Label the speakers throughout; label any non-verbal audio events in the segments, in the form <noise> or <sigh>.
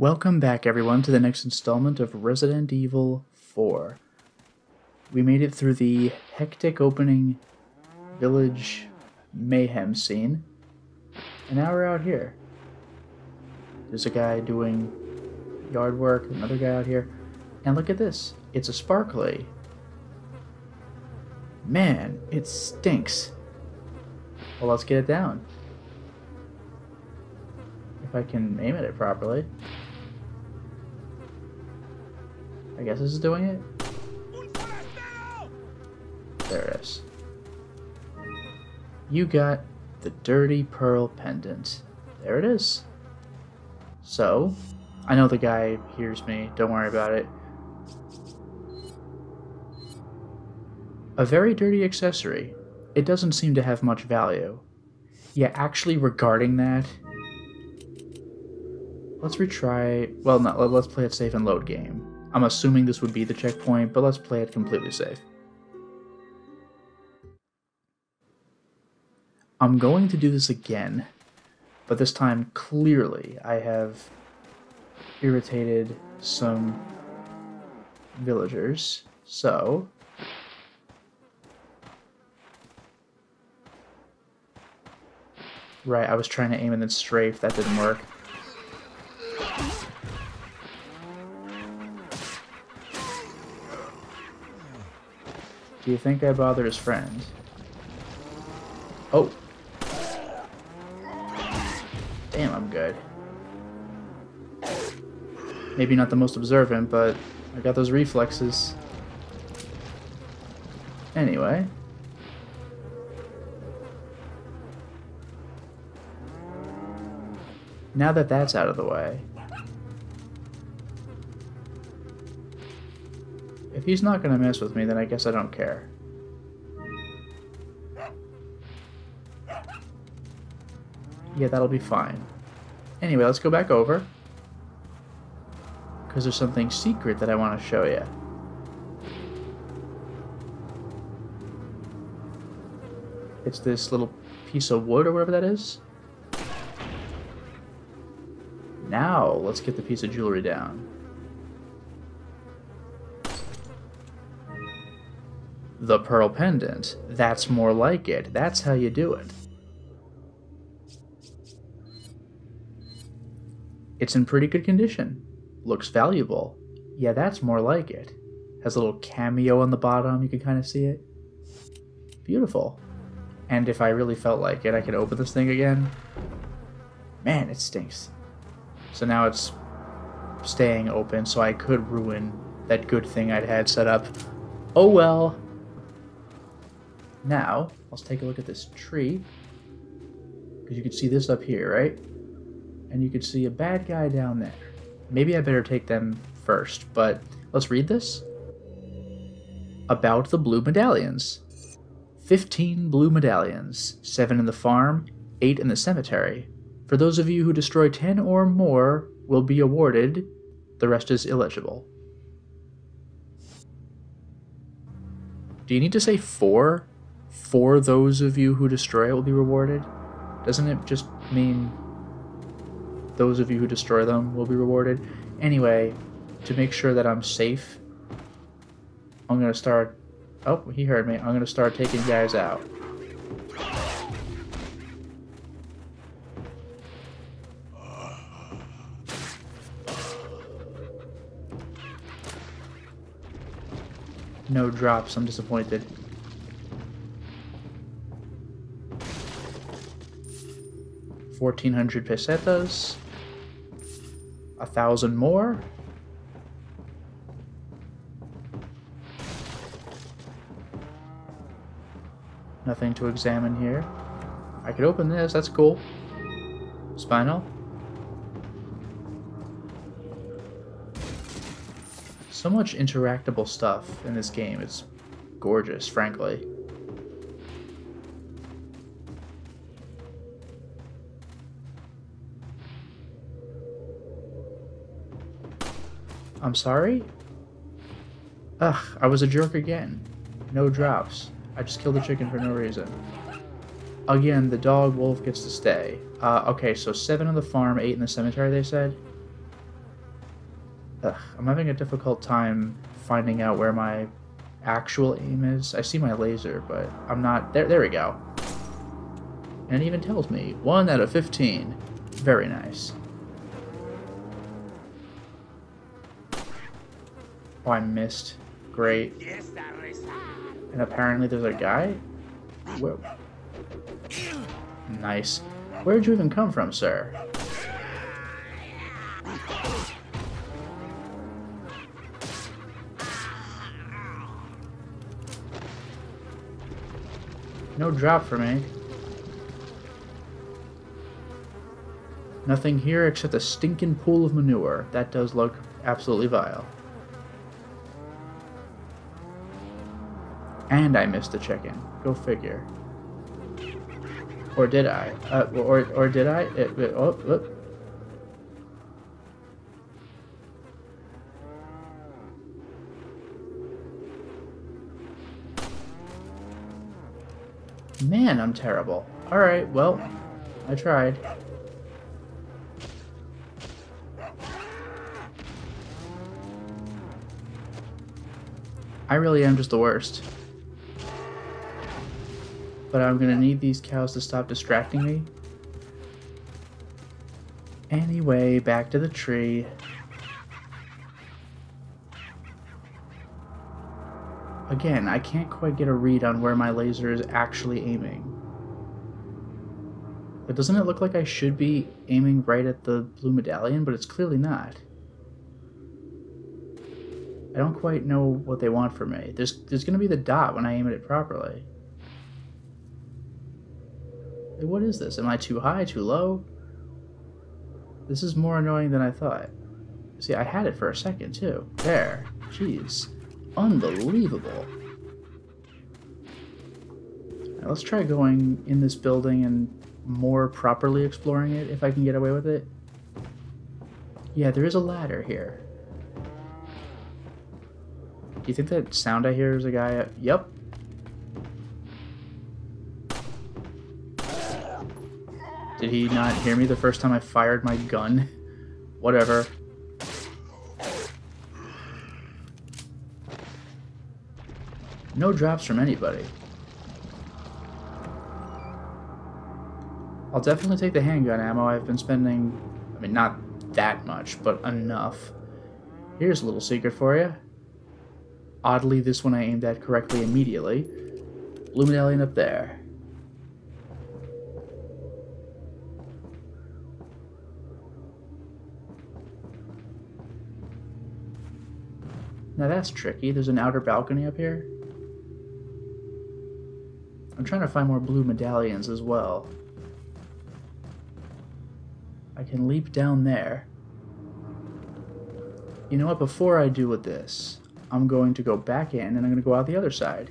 Speaker 1: Welcome back, everyone, to the next installment of Resident Evil 4. We made it through the hectic opening village mayhem scene, and now we're out here. There's a guy doing yard work, another guy out here, and look at this. It's a sparkly. Man, it stinks. Well, let's get it down. If I can aim at it properly. I guess this is doing it. There it is. You got the Dirty Pearl Pendant. There it is. So, I know the guy hears me. Don't worry about it. A very dirty accessory. It doesn't seem to have much value. Yeah, actually regarding that, let's retry, well, no, let's play it safe and load game. I'm assuming this would be the checkpoint, but let's play it completely safe. I'm going to do this again, but this time clearly I have irritated some villagers. So, right, I was trying to aim and then strafe, that didn't work. Do you think I bother his friend? Oh. Damn, I'm good. Maybe not the most observant, but I got those reflexes. Anyway. Now that that's out of the way, If he's not going to mess with me, then I guess I don't care. Yeah, that'll be fine. Anyway, let's go back over. Because there's something secret that I want to show you. It's this little piece of wood or whatever that is. Now, let's get the piece of jewelry down. The pearl pendant. That's more like it. That's how you do it. It's in pretty good condition. Looks valuable. Yeah, that's more like it. Has a little cameo on the bottom, you can kind of see it. Beautiful. And if I really felt like it, I could open this thing again. Man, it stinks. So now it's staying open, so I could ruin that good thing I'd had set up. Oh well. Now, let's take a look at this tree. Because you can see this up here, right? And you can see a bad guy down there. Maybe I better take them first, but let's read this. About the blue medallions. 15 blue medallions, 7 in the farm, 8 in the cemetery. For those of you who destroy 10 or more will be awarded, the rest is illegible. Do you need to say 4 for those of you who destroy it will be rewarded? Doesn't it just mean those of you who destroy them will be rewarded? Anyway, to make sure that I'm safe, I'm going to start... Oh, he heard me. I'm going to start taking guys out. No drops, I'm disappointed. 1400 pesetas. A thousand more. Nothing to examine here. I could open this, that's cool. Spinel. So much interactable stuff in this game, it's gorgeous, frankly. I'm sorry? Ugh, I was a jerk again. No drops. I just killed the chicken for no reason. Again, the dog wolf gets to stay. Uh, okay, so seven on the farm, eight in the cemetery, they said? Ugh, I'm having a difficult time finding out where my actual aim is. I see my laser, but I'm not... There, there we go. And it even tells me 1 out of 15. Very nice. Oh, I missed. Great. And apparently there's a guy? Whoa. Nice. Where'd you even come from, sir? No drop for me. Nothing here except a stinking pool of manure. That does look absolutely vile. And I missed a chicken. Go figure. Or did I? Uh, or, or did I? It, it, oh, oh. Man, I'm terrible. Alright, well, I tried. I really am just the worst. But I'm gonna need these cows to stop distracting me. Anyway, back to the tree. Again, I can't quite get a read on where my laser is actually aiming. But doesn't it look like I should be aiming right at the blue medallion, but it's clearly not. I don't quite know what they want from me. There's there's gonna be the dot when I aim at it properly. What is this? Am I too high, too low? This is more annoying than I thought. See, I had it for a second too. There. Jeez. Unbelievable. Let's try going in this building and more properly exploring it if I can get away with it. Yeah, there is a ladder here. Do you think that sound I hear is a guy? Yep. Did he not hear me the first time I fired my gun? Whatever. No drops from anybody. I'll definitely take the handgun ammo. I've been spending, I mean, not that much, but enough. Here's a little secret for you. Oddly, this one I aimed at correctly immediately. Blue medallion up there. Now that's tricky. There's an outer balcony up here. I'm trying to find more blue medallions as well. I can leap down there. You know what? Before I do with this, I'm going to go back in and I'm going to go out the other side.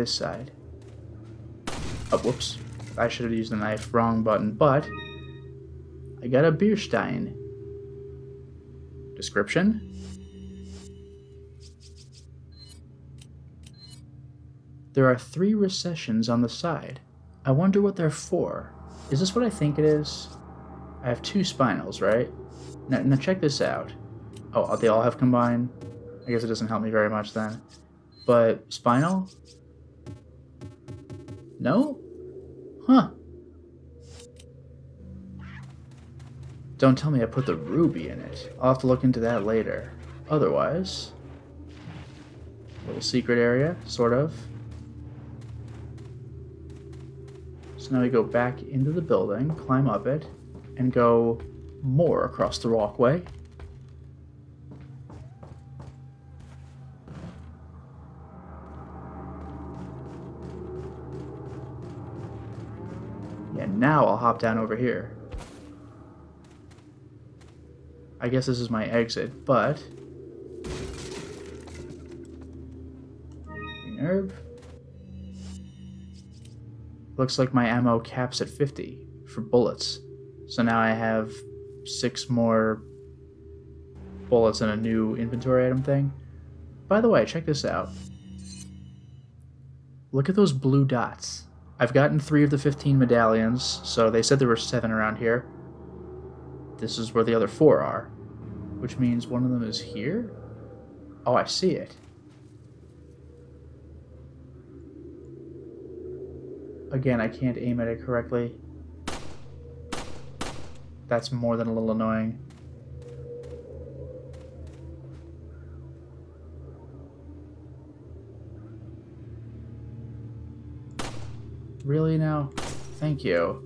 Speaker 1: This side. Oh, whoops. I should have used the knife. Wrong button, but I got a Beerstein. Description? There are three recessions on the side. I wonder what they're for. Is this what I think it is? I have two spinels, right? Now, now check this out. Oh, they all have combined? I guess it doesn't help me very much then. But spinel? No? Huh. Don't tell me I put the ruby in it. I'll have to look into that later. Otherwise... Little secret area, sort of. So now we go back into the building, climb up it, and go more across the walkway. Now I'll hop down over here. I guess this is my exit, but... Nerve. Looks like my ammo caps at 50 for bullets. So now I have six more bullets in a new inventory item thing. By the way, check this out. Look at those blue dots. I've gotten three of the 15 medallions, so they said there were seven around here. This is where the other four are, which means one of them is here? Oh, I see it. Again, I can't aim at it correctly. That's more than a little annoying. Really now? Thank you.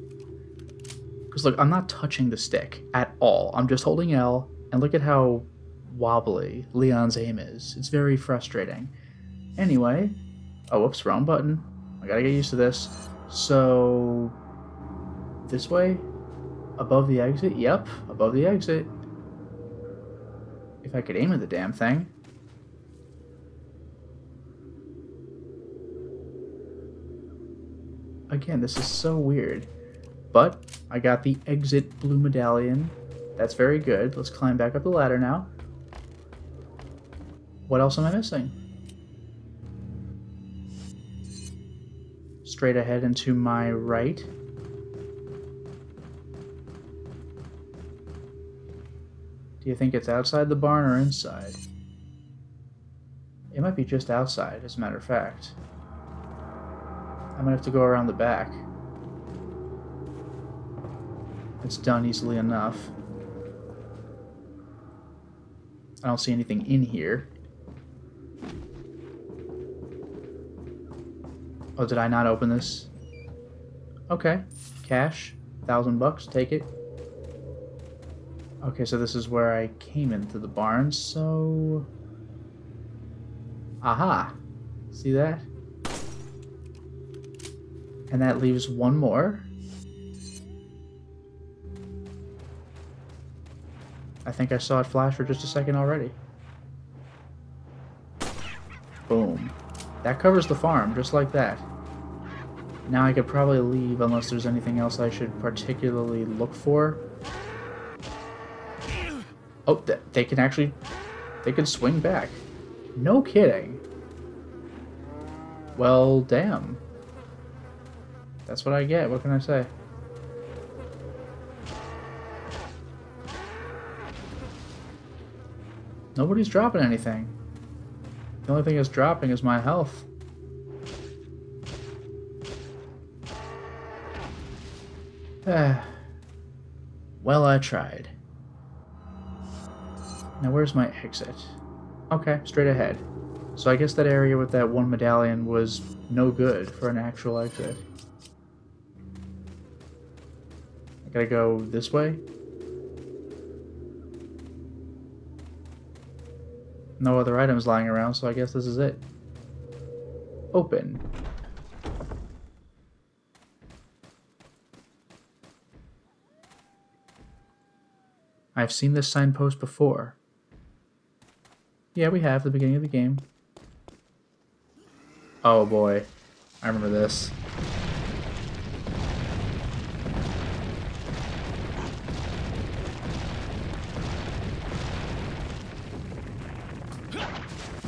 Speaker 1: Because look, I'm not touching the stick at all. I'm just holding L, and look at how wobbly Leon's aim is. It's very frustrating. Anyway, oh, whoops, wrong button. I gotta get used to this. So, this way? Above the exit? Yep, above the exit. If I could aim at the damn thing. Again, this is so weird. But I got the exit blue medallion. That's very good. Let's climb back up the ladder now. What else am I missing? Straight ahead and to my right. Do you think it's outside the barn or inside? It might be just outside, as a matter of fact. I might have to go around the back. It's done easily enough. I don't see anything in here. Oh, did I not open this? Okay. Cash. Thousand bucks. Take it. Okay, so this is where I came into the barn, so... Aha! See that? And that leaves one more. I think I saw it flash for just a second already. Boom. That covers the farm, just like that. Now I could probably leave unless there's anything else I should particularly look for. Oh, th they can actually... They can swing back. No kidding. Well, damn. That's what I get. What can I say? Nobody's dropping anything. The only thing that's dropping is my health. Eh. well, I tried. Now, where's my exit? Okay, straight ahead. So I guess that area with that one medallion was no good for an actual exit. Gotta go this way? No other items lying around, so I guess this is it. Open. I've seen this signpost before. Yeah, we have, the beginning of the game. Oh boy. I remember this.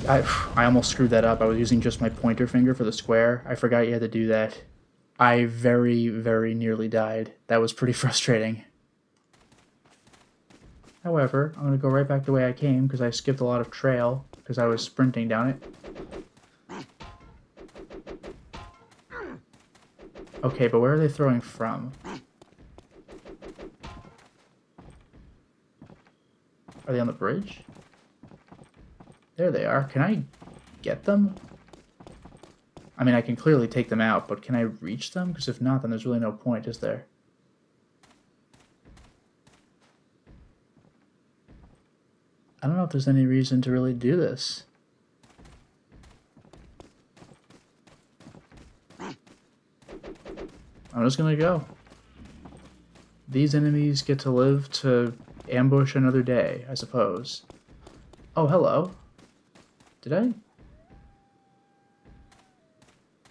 Speaker 1: I, I almost screwed that up. I was using just my pointer finger for the square. I forgot you had to do that. I very, very nearly died. That was pretty <laughs> frustrating. However, I'm going to go right back the way I came because I skipped a lot of trail because I was sprinting down it. Okay, but where are they throwing from? Are they on the bridge? There they are. Can I get them? I mean, I can clearly take them out, but can I reach them? Because if not, then there's really no point, is there? I don't know if there's any reason to really do this. I'm just gonna go. These enemies get to live to ambush another day, I suppose. Oh, hello. Did I? I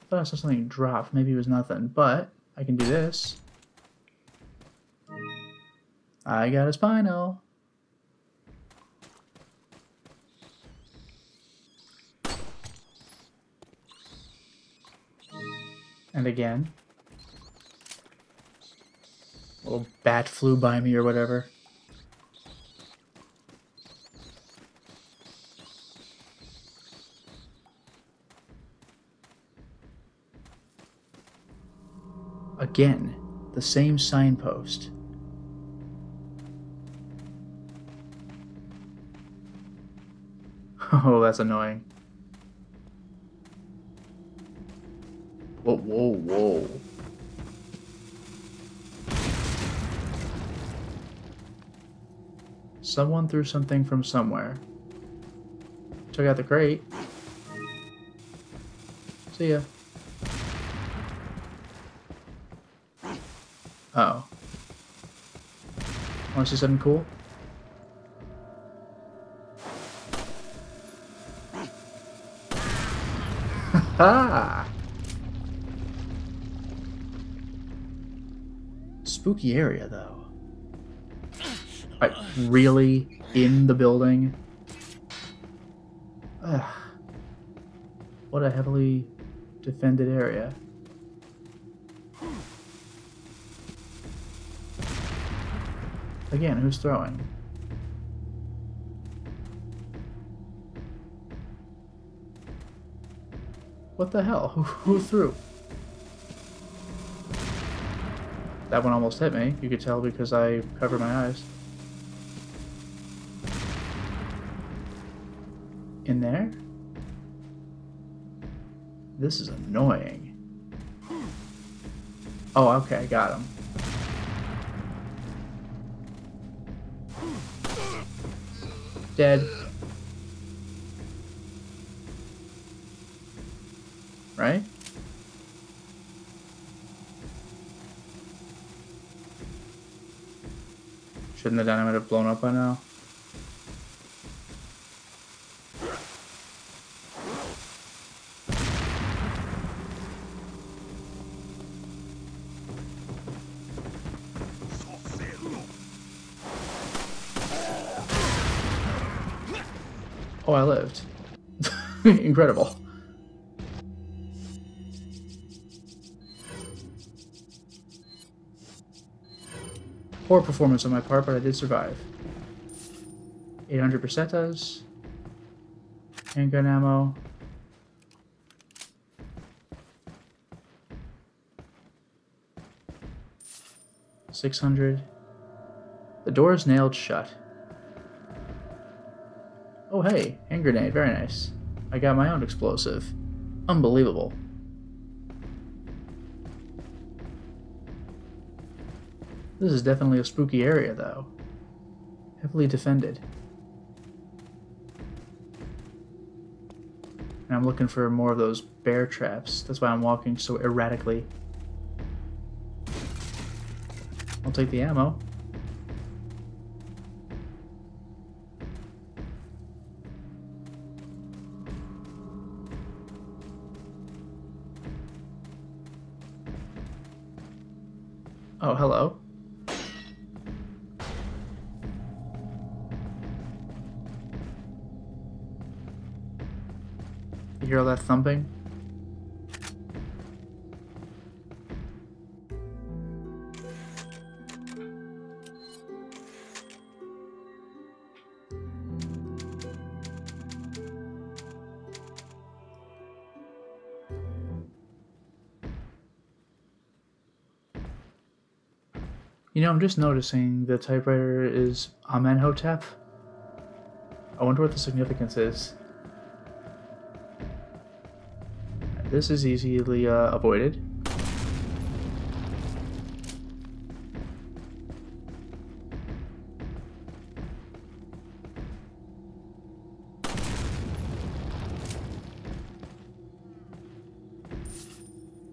Speaker 1: thought I saw something drop. Maybe it was nothing, but I can do this. I got a spinel. And again. A little bat flew by me or whatever. Again, the same signpost. <laughs> Oh, that's annoying. Whoa, whoa, whoa. Someone threw something from somewhere. Took out the crate. See ya. Oh. Want to see something cool? Ha! Spooky area, though. Like, really? In the building? Ugh. What a heavily defended area. Again, who's throwing? What the hell? <laughs> Who, who threw? That one almost hit me. You could tell because I covered my eyes. In there? This is annoying. Oh, okay, got him. Dead. Right? Shouldn't the dynamite have blown up by now? Oh, I lived. <laughs> Incredible. Poor performance on my part, but I did survive. 800 pesetas. Handgun ammo. Six hundred. The door is nailed shut. Oh hey, hand grenade, very nice. I got my own explosive. Unbelievable. This is definitely a spooky area, though. Heavily defended. And I'm looking for more of those bear traps. That's why I'm walking so erratically. I'll take the ammo. That thumping? You know, I'm just noticing the typewriter is Amenhotep. I wonder what the significance is. This is easily uh, avoided.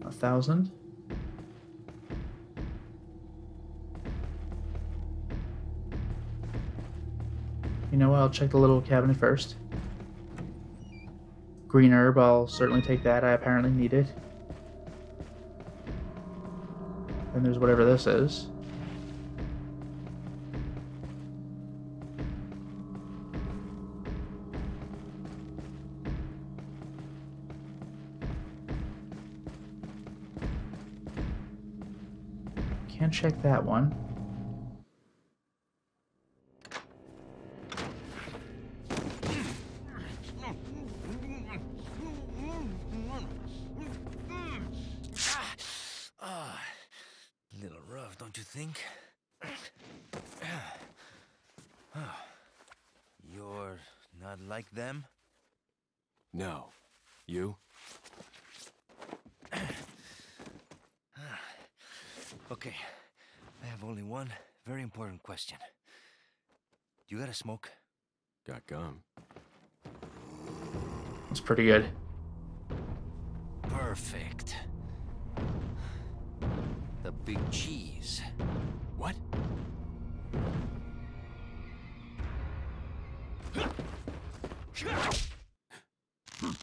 Speaker 1: A thousand. You know what, I'll check the little cabinet first green herb, I'll certainly take that. I apparently need it. And there's whatever this is. Can't check that one.
Speaker 2: You got a smoke?
Speaker 3: Got gum.
Speaker 1: It's pretty good.
Speaker 2: Perfect. The big cheese.
Speaker 3: What?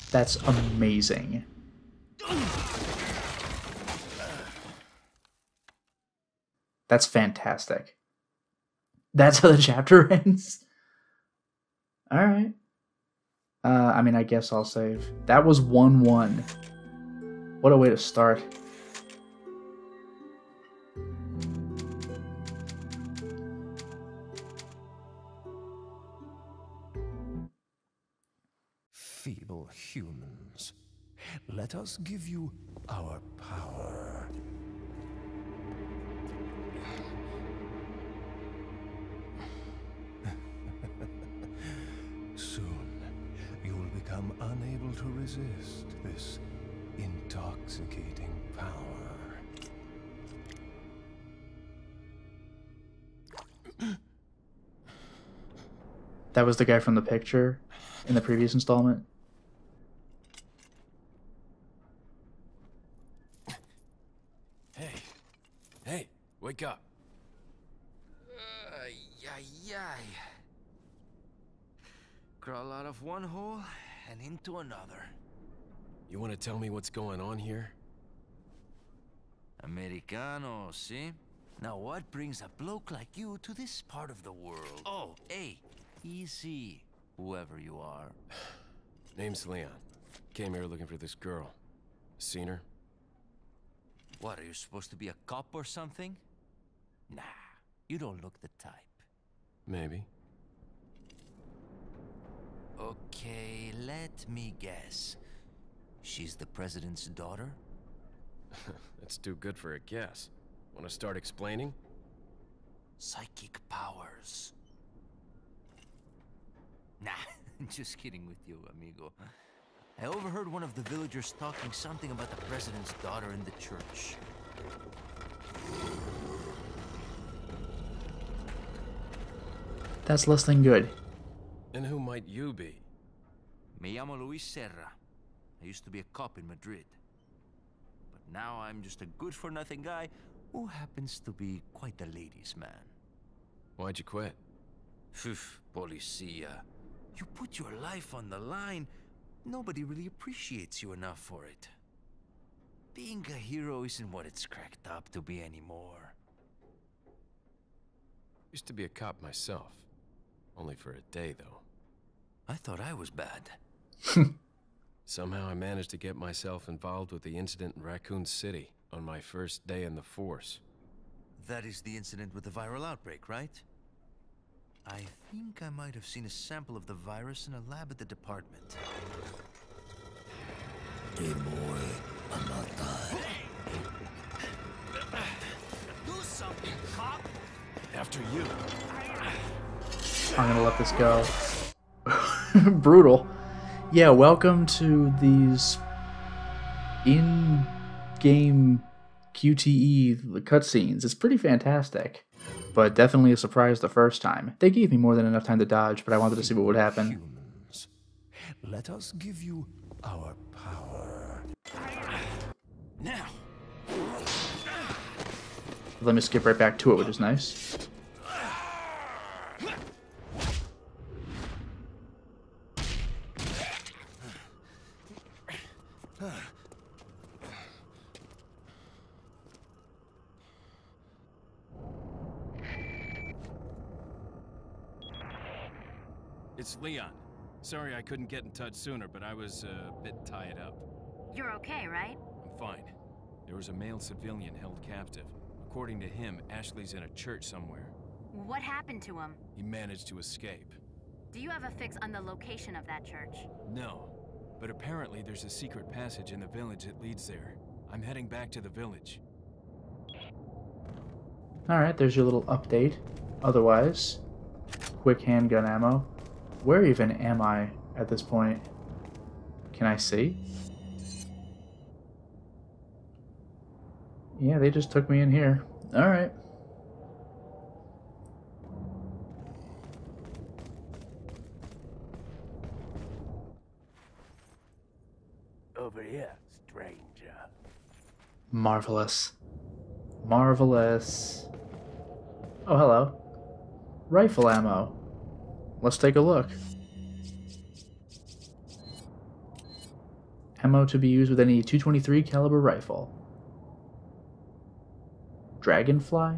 Speaker 1: That's amazing. That's fantastic. That's how the chapter <laughs> ends. All right. Uh, I mean, I guess I'll save. That was 1 1. What a way to start.
Speaker 4: Feeble humans, let us give you our power.
Speaker 1: That was the guy from the picture in the previous installment.
Speaker 3: Hey. Hey, wake up.
Speaker 2: Ay, ay, ay. Crawl out of one hole and into another.
Speaker 3: You want to tell me what's going on here?
Speaker 2: Americano, see? Now what brings a bloke like you to this part of the world? Oh, hey, easy, whoever you are. <sighs>
Speaker 3: Name's Leon. Came here looking for this girl. Seen her?
Speaker 2: What, are you supposed to be a cop or something? Nah, you don't look the type.
Speaker 3: Maybe.
Speaker 2: Okay, let me guess. She's the president's daughter? <laughs>
Speaker 3: That's too good for a guess. Want to start explaining?
Speaker 2: Psychic powers. Nah, <laughs> just kidding with you, amigo. I overheard one of the villagers talking something about the president's daughter in the church.
Speaker 1: That's less than good.
Speaker 3: And who might you be?
Speaker 2: Me llamo Luis Sera. I used to be a cop in Madrid. But now I'm just a good-for-nothing guy who happens to be quite a ladies' man.
Speaker 3: Why'd you quit?
Speaker 2: Phew, policia. You put your life on the line, nobody really appreciates you enough for it. Being a hero isn't what it's cracked up to be anymore.
Speaker 3: Used to be a cop myself. Only for a day, though.
Speaker 2: I thought I was bad. <laughs>
Speaker 3: Somehow I managed to get myself involved with the incident in Raccoon City on my first day in the force.
Speaker 2: That is the incident with the viral outbreak, right? I think I might have seen a sample of the virus in a lab at the department. Do something, cop!
Speaker 3: After you.
Speaker 1: I'm gonna let this go. <laughs> Brutal. Yeah, welcome to these in-game QTE cutscenes. It's pretty fantastic, but definitely a surprise the first time. They gave me more than enough time to dodge, but I wanted to see what would happen.
Speaker 4: Humans, let us give you our power.
Speaker 2: Now!
Speaker 1: Let me skip right back to it, which is nice.
Speaker 3: It's Leon. Sorry I couldn't get in touch sooner, but I was uh, a bit tied up.
Speaker 5: You're okay, right?
Speaker 3: I'm fine. There was a male civilian held captive. According to him, Ashley's in a church somewhere.
Speaker 5: What happened to him?
Speaker 3: He managed to escape.
Speaker 5: Do you have a fix on the location of that church?
Speaker 3: No, but apparently there's a secret passage in the village that leads there. I'm heading back to the village.
Speaker 1: Alright, there's your little update. Otherwise, quick handgun ammo. Where even am I at this point? Can I see? Yeah, they just took me in here. Alright.
Speaker 6: Over here, stranger.
Speaker 1: Marvelous. Marvelous. Oh, hello. Rifle ammo. Let's take a look. Ammo to be used with any 223 caliber rifle. Dragonfly?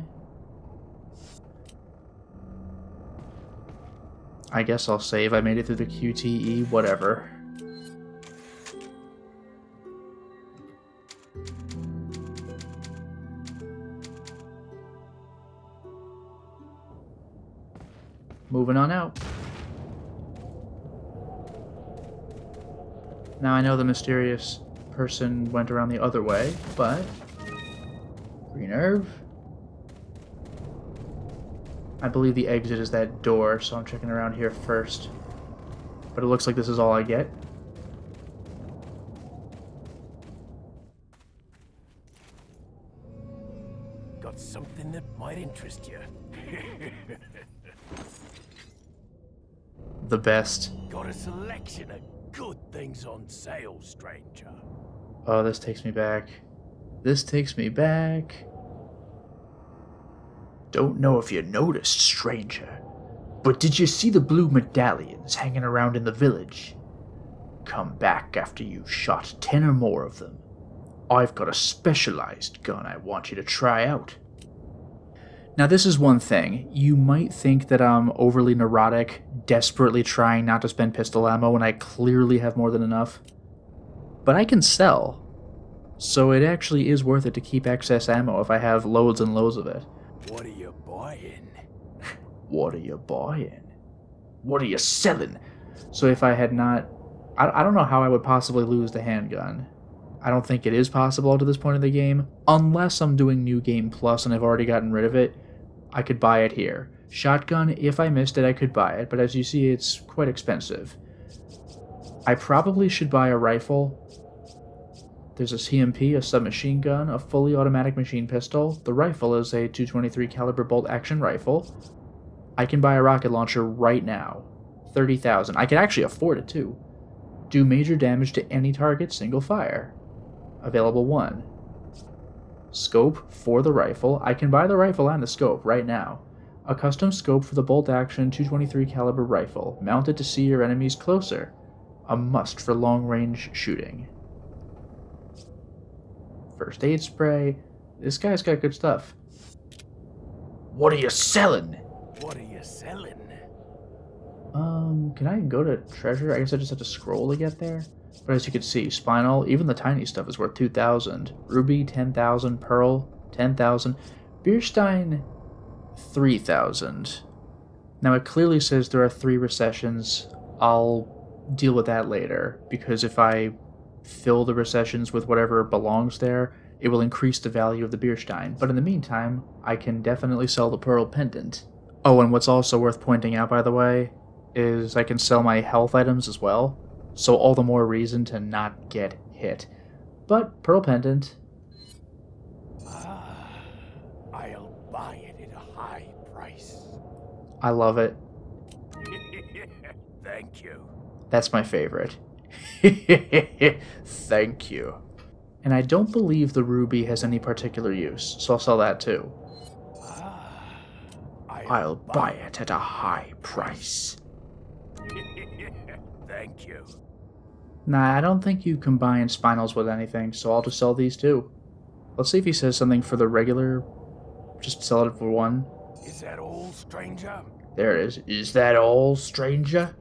Speaker 1: I guess I'll save. I made it through the QTE, whatever. Moving on out. Now I know the mysterious person went around the other way, but... Green herb. I believe the exit is that door, so I'm checking around here first. But it looks like this is all I get.
Speaker 6: Got something that might interest you.
Speaker 1: The best.
Speaker 6: Got a selection of good things on sale, stranger.
Speaker 1: Oh, this takes me back. This takes me back. Don't know if you noticed, stranger, but did you see the blue medallions hanging around in the village? Come back after you've shot ten or more of them. I've got a specialized gun I want you to try out. Now, this is one thing. You might think that I'm overly neurotic, desperately trying not to spend pistol ammo when I clearly have more than enough. But I can sell. So it actually is worth it to keep excess ammo if I have loads and loads of it.
Speaker 6: What are you buying? <laughs>
Speaker 1: What are you buying? What are you selling? So if I had not. I, I don't know how I would possibly lose the handgun. I don't think it is possible to this point of the game. Unless I'm doing New Game Plus and I've already gotten rid of it, I could buy it here. Shotgun, if I missed it, I could buy it, but as you see, it's quite expensive. I probably should buy a rifle. There's a TMP, a submachine gun, a fully automatic machine pistol. The rifle is a 223 caliber bolt action rifle. I can buy a rocket launcher right now. 30,000. I can actually afford it too. Do major damage to any target single fire. Available 1. Scope for the rifle. I can buy the rifle and the scope right now. A custom scope for the bolt action 223 caliber rifle, mounted to see your enemies closer. A must for long range shooting. First aid spray. This guy's got good stuff. What are you selling?
Speaker 6: What are you selling?
Speaker 1: Um, can I go to treasure? I guess I just have to scroll to get there. But as you can see, spinel, even the tiny stuff is worth 2,000. Ruby, 10,000. Pearl, 10,000. Beerstein, 3,000. Now it clearly says there are three recessions. I'll deal with that later, because if I fill the recessions with whatever belongs there, it will increase the value of the Beerstein. But in the meantime, I can definitely sell the Pearl Pendant. Oh, and what's also worth pointing out, by the way, is I can sell my health items as well, so all the more reason to not get hit. But Pearl Pendant,
Speaker 6: Ah, I'll buy it at a high price.
Speaker 1: I love it. <laughs>
Speaker 6: Thank you.
Speaker 1: That's my favorite. <laughs> Thank you. And I don't believe the ruby has any particular use, so I'll sell that too.
Speaker 6: Ah,
Speaker 1: I'll buy it at a high price. <laughs>
Speaker 6: Thank you.
Speaker 1: Nah, I don't think you combine spinels with anything, so I'll just sell these too. Let's see if he says something for the regular. Just sell it for one.
Speaker 6: Is that all, stranger?
Speaker 1: There it is. Is that all, stranger?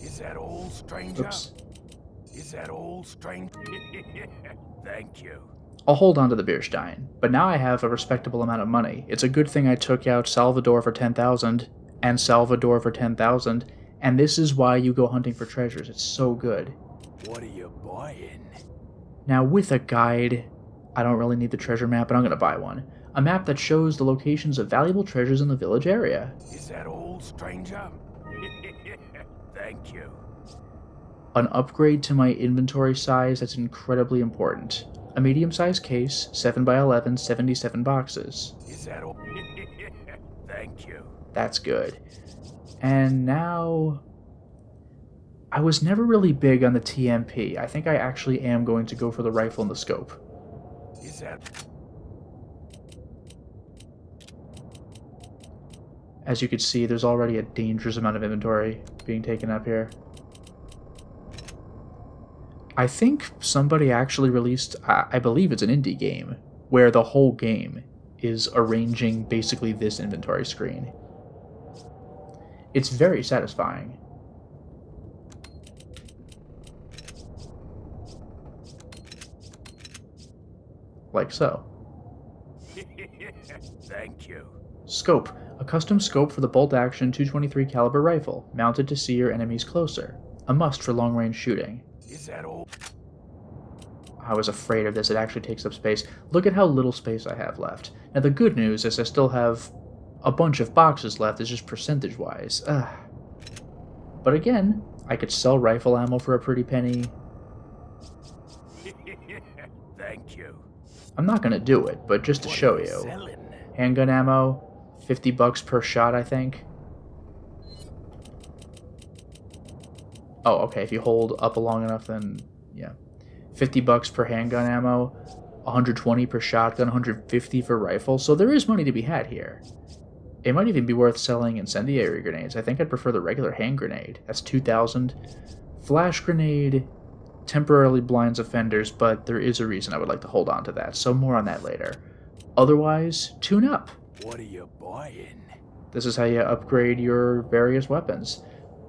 Speaker 6: Is that all, stranger?
Speaker 1: Oops.
Speaker 6: Is that all, stranger? <laughs> Thank you.
Speaker 1: I'll hold on to the Beerstein, but now I have a respectable amount of money. It's a good thing I took out Salvador for 10,000 and Salvador for 10,000, and this is why you go hunting for treasures. It's so good.
Speaker 6: What are you buying?
Speaker 1: Now, with a guide, I don't really need the treasure map, but I'm going to buy one. A map that shows the locations of valuable treasures in the village area.
Speaker 6: Is that all, stranger? <laughs> Thank you.
Speaker 1: An upgrade to my inventory size that's incredibly important. A medium sized case, 7x11, 77 boxes.
Speaker 6: Is that all? <laughs> Thank you.
Speaker 1: That's good. And now. I was never really big on the TMP. I think I actually am going to go for the rifle and the scope.
Speaker 6: Is that?
Speaker 1: As you can see, there's already a dangerous amount of inventory being taken up here. I think somebody actually released, I, I believe it's an indie game, where the whole game is arranging basically this inventory screen. It's very satisfying. Like so. <laughs>
Speaker 6: Thank you.
Speaker 1: Scope. A custom scope for the bolt action 223 caliber rifle, mounted to see your enemies closer. A must for long range shooting.
Speaker 6: Is that all?
Speaker 1: I was afraid of this, it actually takes up space. Look at how little space I have left. Now the good news is I still have a bunch of boxes left, it's just percentage wise. But again, I could sell rifle ammo for a pretty penny. <laughs>
Speaker 6: Thank you.
Speaker 1: I'm not gonna do it, but just to
Speaker 6: What
Speaker 1: show you.
Speaker 6: Selling?
Speaker 1: Handgun ammo, 50 bucks per shot, I think. Oh, okay, if you hold up long enough, then yeah. 50 bucks per handgun ammo, 120 per shotgun, 150 for rifle, so there is money to be had here. It might even be worth selling incendiary grenades. I think I'd prefer the regular hand grenade. That's 2,000. Flash grenade temporarily blinds offenders, but there is a reason I would like to hold on to that, so more on that later. Otherwise, tune up.
Speaker 6: What are you buying?
Speaker 1: This is how you upgrade your various weapons.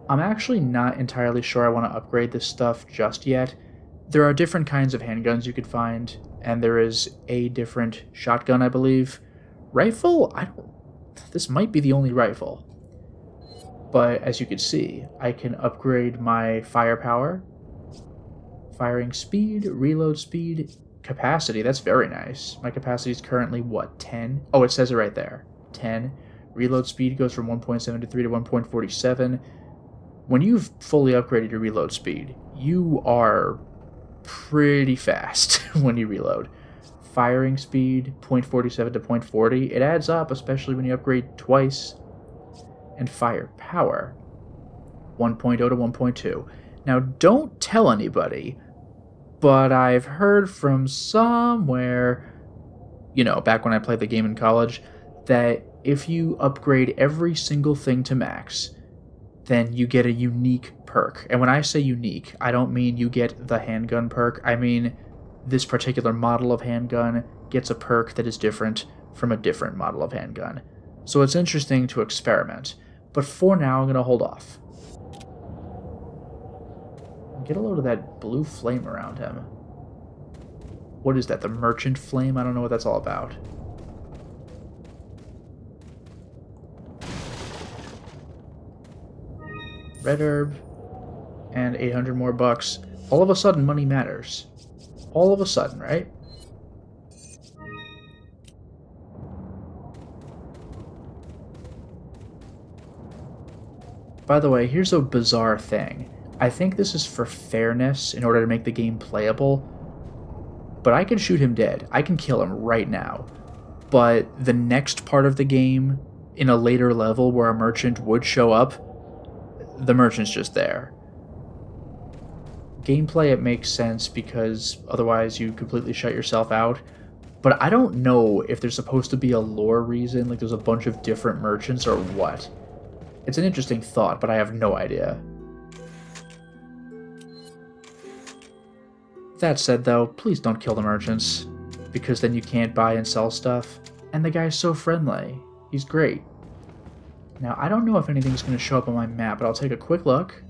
Speaker 1: I'm actually not entirely sure I want to upgrade this stuff just yet. There are different kinds of handguns you could find, and there is a different shotgun, I believe. Rifle? I don't. This might be the only rifle. But as you can see, I can upgrade my firepower, firing speed, reload speed, capacity. That's very nice. My capacity is currently what, 10? Oh, it says it right there 10. Reload speed goes from 1.73 to 1.47. When you've fully upgraded your reload speed, you are pretty fast <laughs> when you reload. Firing speed, 0.47 to 0.40. It adds up, especially when you upgrade twice. And fire power, 1.0 to 1.2. Now, don't tell anybody, but I've heard from somewhere, you know, back when I played the game in college, that if you upgrade every single thing to max, then you get a unique perk. And when I say unique, I don't mean you get the handgun perk. I mean this particular model of handgun gets a perk that is different from a different model of handgun. So it's interesting to experiment. But for now, I'm going to hold off. Get a load of that blue flame around him. What is that? The merchant flame? I don't know what that's all about. Red herb. And 800 more bucks. All of a sudden, money matters. All of a sudden, right? By the way, here's a bizarre thing. I think this is for fairness in order to make the game playable. But I can shoot him dead. I can kill him right now. But the next part of the game, in a later level where a merchant would show up, the merchant's just there. Gameplay, it makes sense because otherwise you completely shut yourself out. But I don't know if there's supposed to be a lore reason, like there's a bunch of different merchants or what. It's an interesting thought, but I have no idea. That said, though, please don't kill the merchants, because then you can't buy and sell stuff. And the guy's so friendly. He's great. Now, I don't know if anything's going to show up on my map, but I'll take a quick look.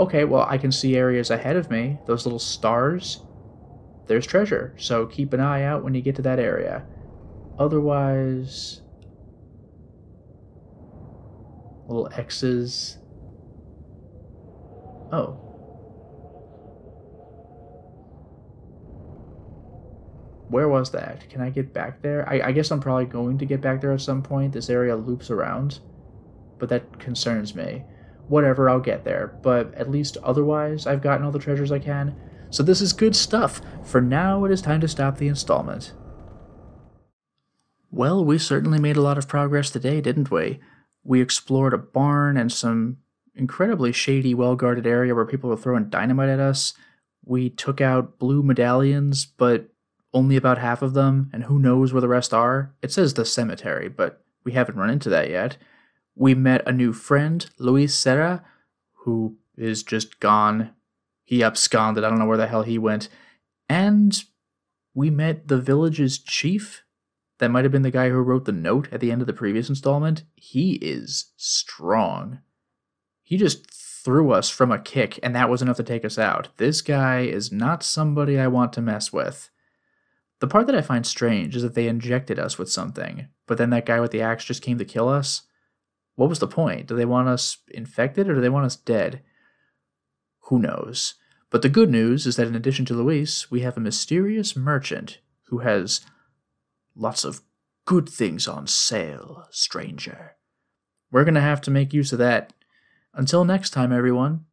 Speaker 1: Okay, well, I can see areas ahead of me, those little stars. there's treasure. So keep an eye out when you get to that area. Otherwise, little X's. Oh. Where was that? Can I get back there? I, I guess I'm probably going to get back there at some point. This area loops around, but that concerns me. Whatever, I'll get there. But at least otherwise, I've gotten all the treasures I can. So this is good stuff. For now, it is time to stop the installment. Well, we certainly made a lot of progress today, didn't we? We explored a barn and some incredibly shady, well guarded area where people were throwing dynamite at us. We took out blue medallions, but only about half of them, and who knows where the rest are. It says the cemetery, but we haven't run into that yet. We met a new friend, Luis Sera, who is just gone. He absconded. I don't know where the hell he went. And we met the village's chief. That might have been the guy who wrote the note at the end of the previous installment. He is strong. He just threw us from a kick, and that was enough to take us out. This guy is not somebody I want to mess with. The part that I find strange is that they injected us with something, but then that guy with the axe just came to kill us. What was the point? Do they want us infected or do they want us dead? Who knows? But the good news is that in addition to Luis, we have a mysterious merchant who has lots of good things on sale, stranger. We're going to have to make use of that. Until next time, everyone,